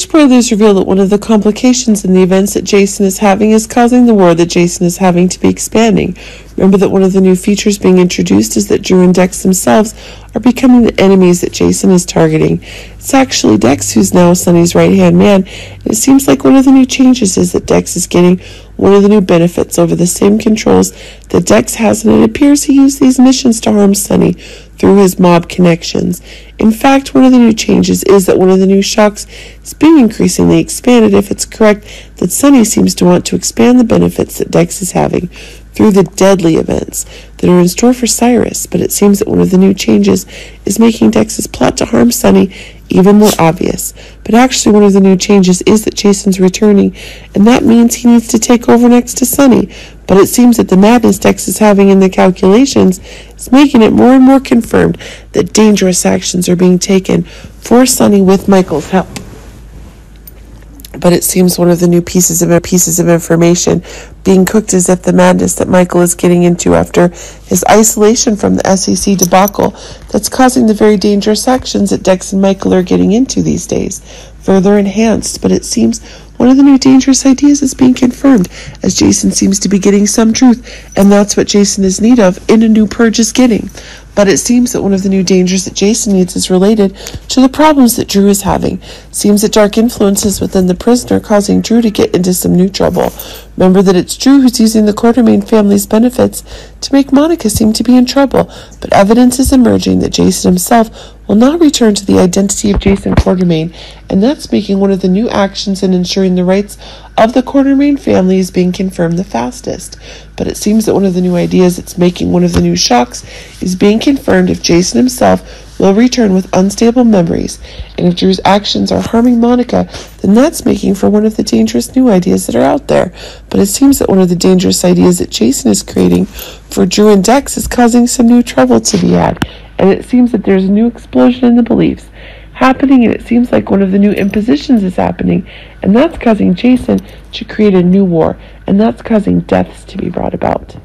Page brothers reveal that one of the complications in the events that Jason is having is causing the war that Jason is having to be expanding. Remember that one of the new features being introduced is that Drew and Dex themselves are becoming the enemies that Jason is targeting. It's actually Dex who's now Sonny's right hand man, and it seems like one of the new changes is that Dex is getting one of the new benefits over the same controls that Dex has, and it appears he used these missions to harm Sonny through his mob connections. In fact, one of the new changes is that one of the new shocks is being increasingly expanded if it's correct that Sonny seems to want to expand the benefits that Dex is having through the deadly events that are in store for Cyrus, but it seems that one of the new changes is making Dex's plot to harm Sonny even more obvious. But actually, one of the new changes is that Jason's returning, and that means he needs to take over next to Sonny. But it seems that the madness Dex is having in the calculations is making it more and more confirmed that dangerous actions are being taken for Sonny with Michael's help but it seems one of the new pieces of pieces of information being cooked is if the madness that Michael is getting into after his isolation from the SEC debacle that's causing the very dangerous actions that Dex and Michael are getting into these days further enhanced, but it seems one of the new dangerous ideas is being confirmed as Jason seems to be getting some truth, and that's what Jason is need of in a new purge is getting. But it seems that one of the new dangers that Jason needs is related to the problems that Drew is having. Seems that dark influences within the prisoner causing Drew to get into some new trouble. Remember that it's Drew who's using the Quartermaine family's benefits to make Monica seem to be in trouble, but evidence is emerging that Jason himself will not return to the identity of Jason Quartermaine, and that's making one of the new actions in ensuring the rights of the Quartermaine family is being confirmed the fastest. But it seems that one of the new ideas that's making one of the new shocks is being confirmed if Jason himself will return with unstable memories, and if Drew's actions are harming Monica, then that's making for one of the dangerous new ideas that are out there. But it seems that one of the dangerous ideas that Jason is creating for Drew and Dex is causing some new trouble to be had, and it seems that there's a new explosion in the beliefs happening, and it seems like one of the new impositions is happening, and that's causing Jason to create a new war, and that's causing deaths to be brought about.